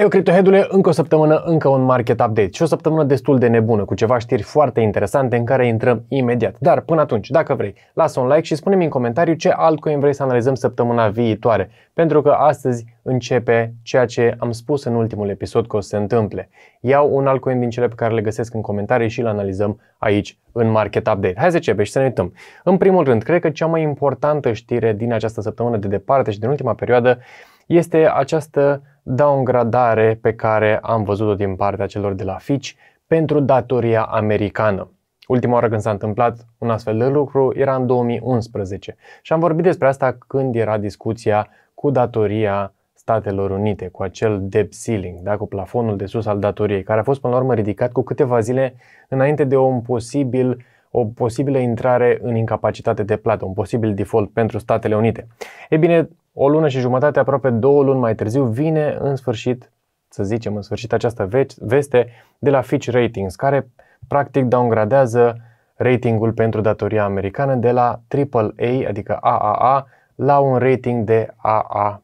Eu, criptoheadule, încă o săptămână, încă un market update și o săptămână destul de nebună, cu ceva știri foarte interesante în care intrăm imediat. Dar până atunci, dacă vrei, lasă un like și spune-mi în comentariu ce altcoin vrei să analizăm săptămâna viitoare, pentru că astăzi începe ceea ce am spus în ultimul episod că o să se întâmple. Iau un altcoin din cele pe care le găsesc în comentarii și le analizăm aici în Market Update. Hai să începem și să ne uităm. În primul rând, cred că cea mai importantă știre din această săptămână de departe și din ultima perioadă este această downgradare pe care am văzut-o din partea celor de la Fitch pentru datoria americană. Ultima oară când s-a întâmplat un astfel de lucru era în 2011 și am vorbit despre asta când era discuția cu datoria Statelor Unite, cu acel debt ceiling, da, cu plafonul de sus al datoriei, care a fost până la urmă ridicat cu câteva zile înainte de un posibil, o posibilă intrare în incapacitate de plată, un posibil default pentru Statele Unite. E bine, o lună și jumătate, aproape două luni mai târziu, vine în sfârșit, să zicem în sfârșit, această veste de la Fitch Ratings, care practic downgradează ratingul pentru datoria americană de la AAA, adică AAA, la un rating de AA+,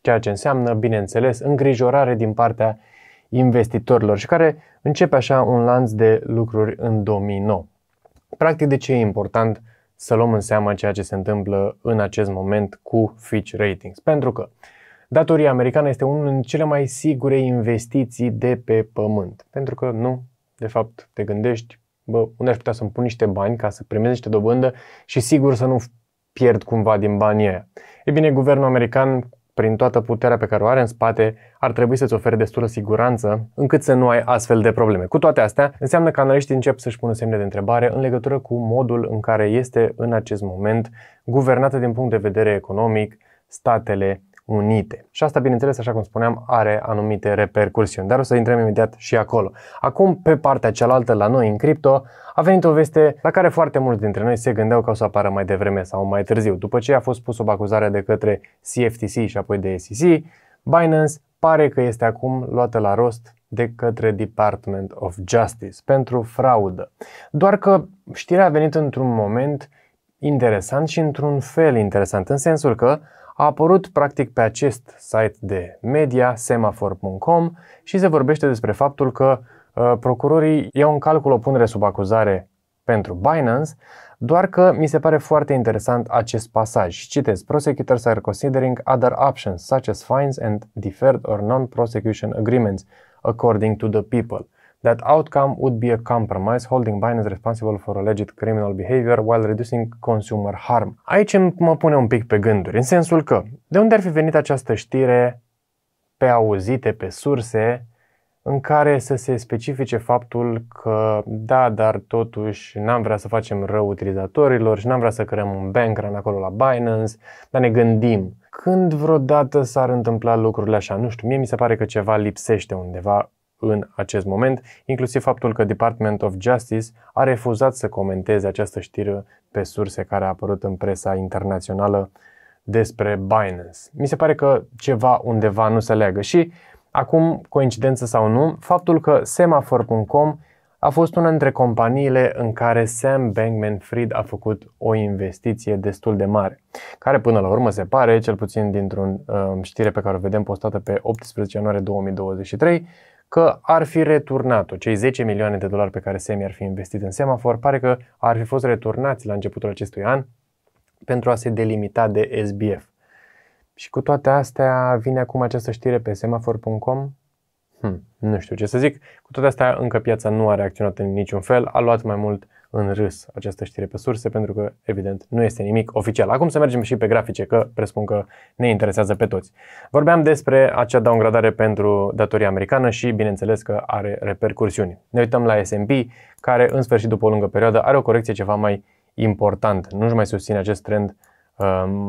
ceea ce înseamnă, bineînțeles, îngrijorare din partea investitorilor și care începe așa un lanț de lucruri în 2009. Practic, de ce e important să luăm în seamă ceea ce se întâmplă în acest moment cu Fitch Ratings. Pentru că datoria americană este unul din cele mai sigure investiții de pe pământ. Pentru că nu, de fapt, te gândești, bă, unde aș putea să-mi pun niște bani ca să primez niște dobândă și sigur să nu pierd cumva din banii aia. E bine, guvernul american prin toată puterea pe care o are în spate, ar trebui să-ți ofere destulă siguranță încât să nu ai astfel de probleme. Cu toate astea, înseamnă că analiștii încep să-și pună semne de întrebare în legătură cu modul în care este în acest moment guvernată din punct de vedere economic statele Unite. Și asta, bineînțeles, așa cum spuneam, are anumite repercursiuni, dar o să intrăm imediat și acolo. Acum, pe partea cealaltă, la noi în cripto, a venit o veste la care foarte mulți dintre noi se gândeau că o să apară mai devreme sau mai târziu. După ce a fost pus o acuzare de către CFTC și apoi de SEC, Binance pare că este acum luată la rost de către Department of Justice pentru fraudă. Doar că știrea a venit într-un moment interesant și într-un fel interesant, în sensul că a apărut practic pe acest site de media, semafor.com și se vorbește despre faptul că uh, procurorii iau în calcul o punere sub acuzare pentru Binance, doar că mi se pare foarte interesant acest pasaj. Citez, prosecutors are considering other options such as fines and deferred or non-prosecution agreements according to the people. That outcome would be a compromise, holding Binance responsible for alleged criminal behavior while reducing consumer harm. Aici mă pune un pic pe gânduri, în sensul că de unde ar fi venit această știre pe auzite, pe surse, în care să se specifice faptul că da, dar totuși n-am vrea să facem rău utilizatorilor și n-am vrea să creăm un bankrun acolo la Binance, dar ne gândim când vreodată s-ar întâmpla lucrurile așa. Nu știu, mie mi se pare că ceva lipsește undeva în acest moment, inclusiv faptul că Department of Justice a refuzat să comenteze această știre pe surse care a apărut în presa internațională despre Binance. Mi se pare că ceva undeva nu se leagă și acum, coincidență sau nu, faptul că Semafor.com a fost una dintre companiile în care Sam Bankman-Fried a făcut o investiție destul de mare, care până la urmă se pare, cel puțin dintr-un uh, știre pe care o vedem postată pe 18 ianuarie 2023, că ar fi returnat-o. Cei 10 milioane de dolari pe care SEMI ar fi investit în semafor, pare că ar fi fost returnați la începutul acestui an pentru a se delimita de SBF. Și cu toate astea vine acum această știre pe semafor.com Hmm, nu știu ce să zic. Cu toate astea, încă piața nu a reacționat în niciun fel, a luat mai mult în râs această știre pe surse, pentru că, evident, nu este nimic oficial. Acum să mergem și pe grafice, că presupun că ne interesează pe toți. Vorbeam despre acea downgradare pentru datoria americană și, bineînțeles, că are repercursiuni. Ne uităm la S&P, care, în sfârșit, după o lungă perioadă, are o corecție ceva mai importantă. Nu-și mai susține acest trend Um,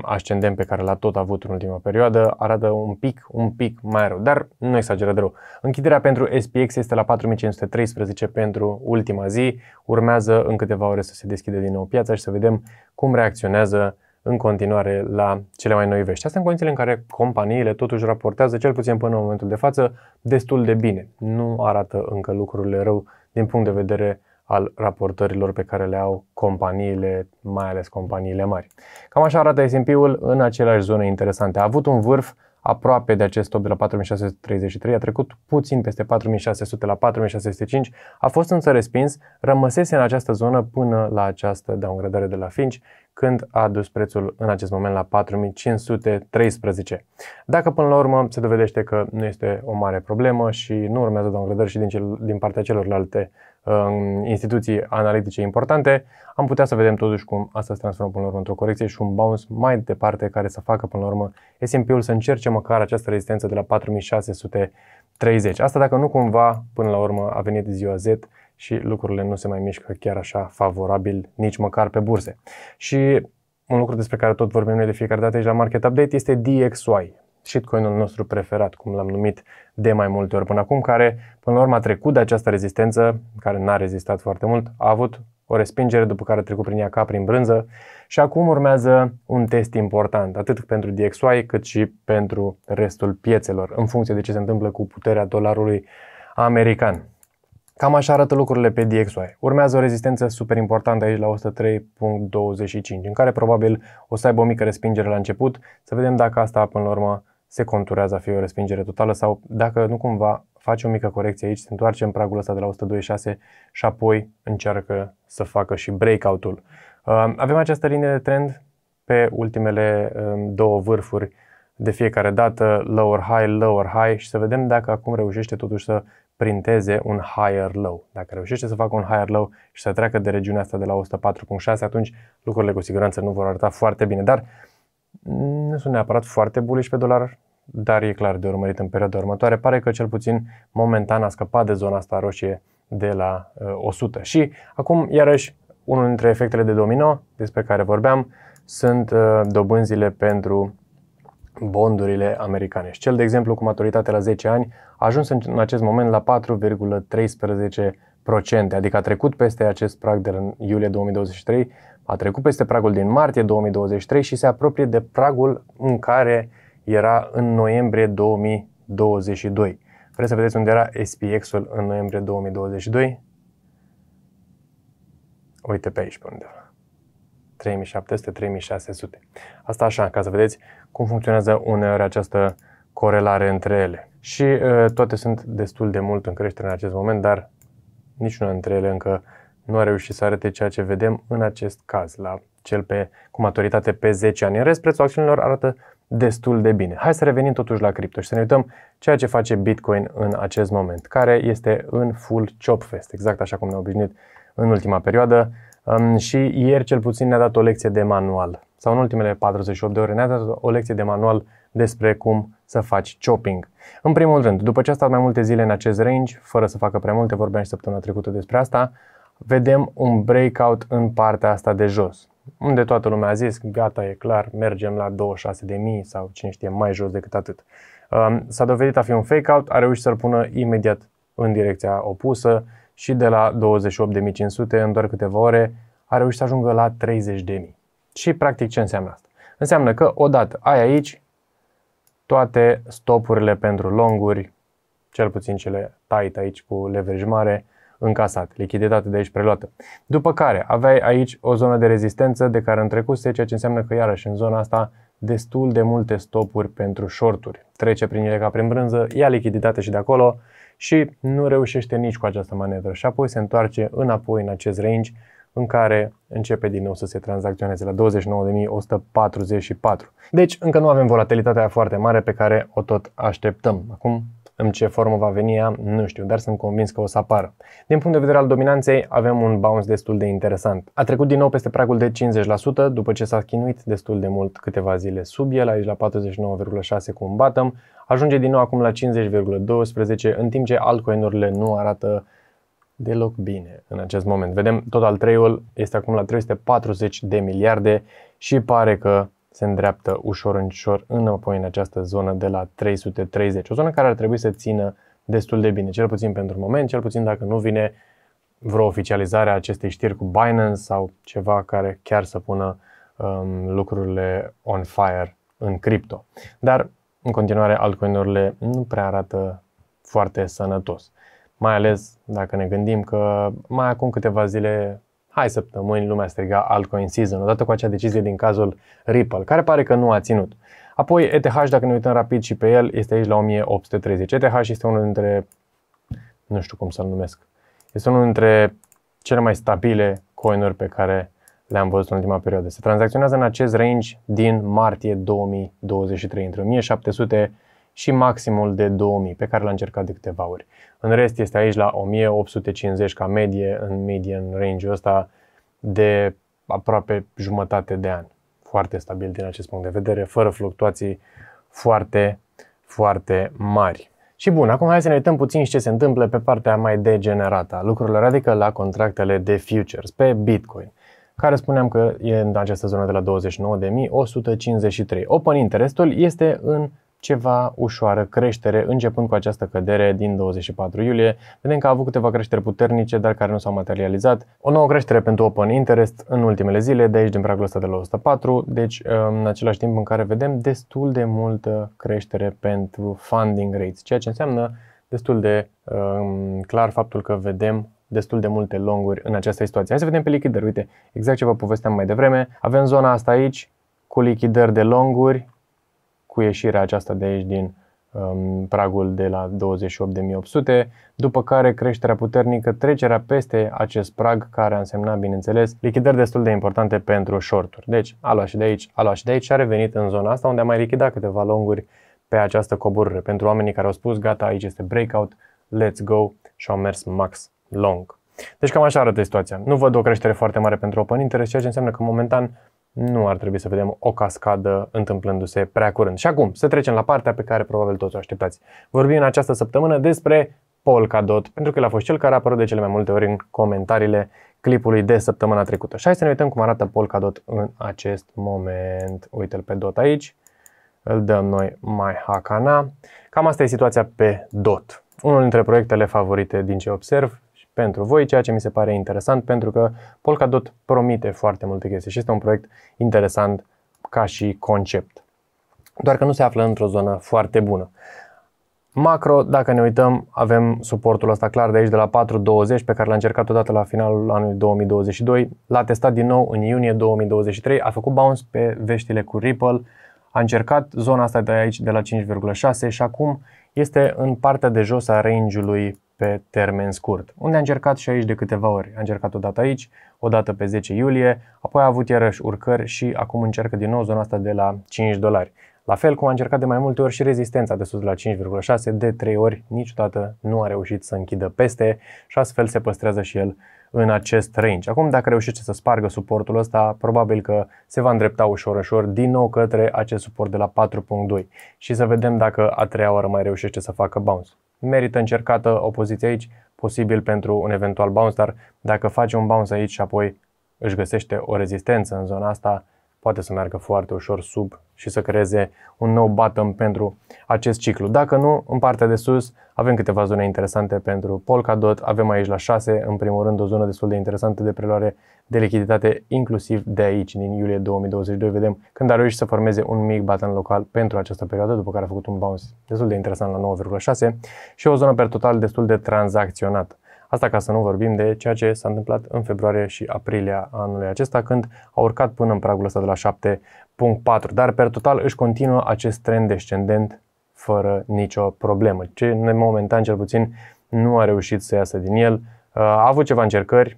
ascendent pe care l-a tot avut în ultima perioadă, arată un pic, un pic mai rău, dar nu exageră de rău. Închiderea pentru SPX este la 4513 pentru ultima zi, urmează în câteva ore să se deschide din nou piața și să vedem cum reacționează în continuare la cele mai noi vești. Asta în condițiile în care companiile totuși raportează, cel puțin până în momentul de față, destul de bine. Nu arată încă lucrurile rău din punct de vedere al raportărilor pe care le au companiile, mai ales companiile mari. Cam așa arată S&P-ul în aceleași zone interesante. A avut un vârf aproape de acest stop de la 4633, a trecut puțin peste 4600 la 4605, a fost însă respins, rămăsese în această zonă până la această downgradare de la Finch, când a dus prețul în acest moment la 4513. Dacă până la urmă se dovedește că nu este o mare problemă și nu urmează downgradări și din, cel, din partea celorlalte instituții analitice importante, am putea să vedem totuși cum asta se transformă până la urmă într-o corecție și un bounce mai departe care să facă până la urmă S&P-ul să încerce măcar această rezistență de la 4630. Asta dacă nu cumva până la urmă a venit ziua Z și lucrurile nu se mai mișcă chiar așa favorabil nici măcar pe burse. Și un lucru despre care tot vorbim noi de fiecare dată aici la Market Update este DXY shitcoinul nostru preferat, cum l-am numit de mai multe ori până acum, care până la urmă a trecut de această rezistență, care n-a rezistat foarte mult, a avut o respingere după care a trecut prin ea ca prin brânză și acum urmează un test important, atât pentru DXY cât și pentru restul piețelor, în funcție de ce se întâmplă cu puterea dolarului american. Cam așa arată lucrurile pe DXY. Urmează o rezistență super importantă aici la 103.25, în care probabil o să aibă o mică respingere la început, să vedem dacă asta până la urmă se conturează a fi o respingere totală sau dacă nu cumva face o mică corecție aici, se întoarce în pragul ăsta de la 126 și apoi încearcă să facă și breakout-ul. Uh, avem această linie de trend pe ultimele um, două vârfuri de fiecare dată, lower high, lower high și să vedem dacă acum reușește totuși să printeze un higher low. Dacă reușește să facă un higher low și să treacă de regiunea asta de la 104.6, atunci lucrurile cu siguranță nu vor arăta foarte bine. Dar nu sunt neapărat foarte bullish pe dolar, dar e clar de urmărit în perioada următoare. Pare că cel puțin momentan a scăpat de zona asta roșie de la uh, 100. Și acum, iarăși, unul dintre efectele de domino despre care vorbeam sunt uh, dobânzile pentru bondurile americane. Și cel, de exemplu, cu maturitate la 10 ani a ajuns în acest moment la 4,13%, adică a trecut peste acest prag de iulie 2023 a trecut peste pragul din martie 2023 și se apropie de pragul în care era în noiembrie 2022. Vreți să vedeți unde era SPX-ul în noiembrie 2022? Uite pe aici pe undeva. 3700-3600. Asta așa, ca să vedeți cum funcționează uneori această corelare între ele. Și uh, toate sunt destul de mult în creștere în acest moment, dar niciuna dintre ele încă nu a reușit să arate ceea ce vedem în acest caz, la cel pe, cu maturitate pe 10 ani. În rest, prețul acțiunilor arată destul de bine. Hai să revenim totuși la cripto și să ne uităm ceea ce face Bitcoin în acest moment, care este în full chop fest, exact așa cum ne-a obișnuit în ultima perioadă. Um, și ieri cel puțin ne-a dat o lecție de manual, sau în ultimele 48 de ore ne-a dat o lecție de manual despre cum să faci chopping. În primul rând, după ce a stat mai multe zile în acest range, fără să facă prea multe, vorbeam și săptămâna trecută despre asta, vedem un breakout în partea asta de jos, unde toată lumea a zis, gata, e clar, mergem la 26.000 sau cine știe mai jos decât atât. Um, s-a dovedit a fi un fake out, a reușit să-l pună imediat în direcția opusă și de la 28.500 în doar câteva ore a reușit să ajungă la 30.000. Și practic ce înseamnă asta? Înseamnă că odată ai aici toate stopurile pentru longuri, cel puțin cele tight aici cu leverage mare, încasat, lichiditate de aici preluată. După care aveai aici o zonă de rezistență de care în trecut ceea ce înseamnă că iarăși în zona asta destul de multe stopuri pentru shorturi. Trece prin ele ca prin brânză, ia lichiditate și de acolo și nu reușește nici cu această manevră și apoi se întoarce înapoi în acest range în care începe din nou să se tranzacționeze la 29.144. Deci încă nu avem volatilitatea foarte mare pe care o tot așteptăm. Acum în ce formă va veni ea, nu știu, dar sunt convins că o să apară. Din punct de vedere al dominanței, avem un bounce destul de interesant. A trecut din nou peste pragul de 50% după ce s-a chinuit destul de mult câteva zile sub el, aici la 49,6 cu un bottom, ajunge din nou acum la 50,12, în timp ce altcoin-urile nu arată deloc bine în acest moment. Vedem, tot al treilea este acum la 340 de miliarde și pare că se îndreaptă ușor în ușor înapoi în această zonă de la 330. O zonă care ar trebui să țină destul de bine, cel puțin pentru moment, cel puțin dacă nu vine vreo oficializare a acestei știri cu Binance sau ceva care chiar să pună um, lucrurile on fire în cripto. Dar, în continuare, altcoin-urile nu prea arată foarte sănătos. Mai ales dacă ne gândim că mai acum câteva zile hai săptămâni, lumea striga altcoin season, odată cu acea decizie din cazul Ripple, care pare că nu a ținut. Apoi ETH, dacă ne uităm rapid și pe el, este aici la 1830. ETH este unul dintre, nu știu cum să-l numesc, este unul dintre cele mai stabile coinuri pe care le-am văzut în ultima perioadă. Se tranzacționează în acest range din martie 2023, între 1700 și maximul de 2000, pe care l-a încercat de câteva ori. În rest este aici la 1850 ca medie în median range-ul ăsta de aproape jumătate de an. Foarte stabil din acest punct de vedere, fără fluctuații foarte, foarte mari. Și bun, acum hai să ne uităm puțin ce se întâmplă pe partea mai degenerată a lucrurilor, adică la contractele de futures, pe Bitcoin, care spuneam că e în această zonă de la 29.153. Open interestul este în ceva ușoară creștere, începând cu această cădere din 24 iulie. Vedem că a avut câteva creșteri puternice, dar care nu s-au materializat. O nouă creștere pentru Open Interest în ultimele zile, de aici din pragul ăsta de la 104, deci în același timp în care vedem destul de multă creștere pentru funding rates, ceea ce înseamnă destul de um, clar faptul că vedem destul de multe longuri în această situație. Hai să vedem pe lichidări. Uite, exact ce vă povesteam mai devreme. Avem zona asta aici cu lichidări de longuri cu ieșirea aceasta de aici din um, pragul de la 28.800, după care creșterea puternică, trecerea peste acest prag care a însemnat, bineînțeles, lichidări destul de importante pentru shorturi. Deci a luat și de aici, a luat și de aici și a revenit în zona asta unde a mai lichidat câteva longuri pe această coborâre. Pentru oamenii care au spus, gata, aici este breakout, let's go și au mers max long. Deci cam așa arată situația. Nu văd o creștere foarte mare pentru open interest, ceea ce înseamnă că momentan nu ar trebui să vedem o cascadă întâmplându-se prea curând. Și acum, să trecem la partea pe care probabil toți o așteptați. Vorbim în această săptămână despre Polkadot, pentru că el a fost cel care a apărut de cele mai multe ori în comentariile clipului de săptămâna trecută. Și hai să ne uităm cum arată Polkadot în acest moment. Uite-l pe DOT aici. Îl dăm noi mai Hakana. Cam asta e situația pe DOT. Unul dintre proiectele favorite din ce observ pentru voi, ceea ce mi se pare interesant pentru că Polkadot promite foarte multe chestii și este un proiect interesant ca și concept. Doar că nu se află într-o zonă foarte bună. Macro, dacă ne uităm, avem suportul ăsta clar de aici de la 4.20 pe care l-a încercat odată la finalul anului 2022, l-a testat din nou în iunie 2023, a făcut bounce pe veștile cu Ripple, a încercat zona asta de aici de la 5,6 și acum este în partea de jos a range-ului pe termen scurt, unde a încercat și aici de câteva ori. A încercat o dată aici, o dată pe 10 iulie, apoi a avut iarăși urcări și acum încercă din nou zona asta de la 5 dolari. La fel cum a încercat de mai multe ori și rezistența de sus de la 5,6, de 3 ori niciodată nu a reușit să închidă peste și astfel se păstrează și el în acest range. Acum, dacă reușește să spargă suportul ăsta, probabil că se va îndrepta ușor, ușor din nou către acest suport de la 4.2 și să vedem dacă a treia oară mai reușește să facă bounce. Merită încercată o poziție aici, posibil pentru un eventual bounce, dar dacă face un bounce aici și apoi își găsește o rezistență în zona asta, poate să meargă foarte ușor sub și să creeze un nou bottom pentru acest ciclu. Dacă nu, în partea de sus avem câteva zone interesante pentru Polkadot, avem aici la 6, în primul rând o zonă destul de interesantă de preluare de lichiditate, inclusiv de aici, din iulie 2022, vedem când a reușit să formeze un mic button local pentru această perioadă, după care a făcut un bounce destul de interesant la 9,6 și o zonă per total destul de tranzacționată. Asta ca să nu vorbim de ceea ce s-a întâmplat în februarie și aprilie anului acesta, când a urcat până în pragul ăsta de la 7.4, dar per total își continuă acest trend descendent fără nicio problemă. Ce momentan cel puțin nu a reușit să iasă din el. A avut ceva încercări,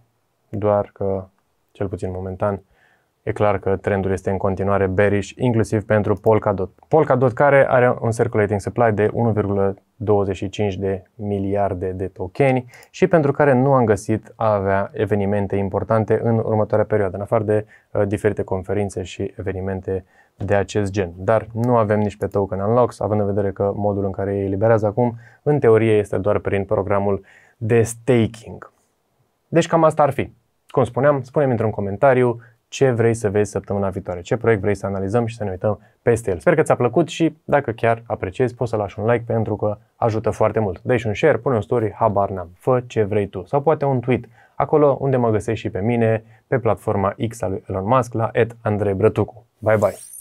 doar că cel puțin momentan e clar că trendul este în continuare bearish, inclusiv pentru Polkadot. Polkadot care are un circulating supply de 1,25 de miliarde de tokeni și pentru care nu am găsit a avea evenimente importante în următoarea perioadă, în afară de uh, diferite conferințe și evenimente de acest gen. Dar nu avem nici pe token unlocks, având în vedere că modul în care ei eliberează acum, în teorie este doar prin programul de staking. Deci cam asta ar fi. Cum spuneam, spunem într-un comentariu ce vrei să vezi săptămâna viitoare, ce proiect vrei să analizăm și să ne uităm peste el. Sper că ți-a plăcut și dacă chiar apreciezi, poți să lași un like pentru că ajută foarte mult. Dă și un share, pune un story, habar n-am, fă ce vrei tu sau poate un tweet, acolo unde mă găsești și pe mine, pe platforma X a lui Elon Musk la Andrei Brătucu. Bye bye!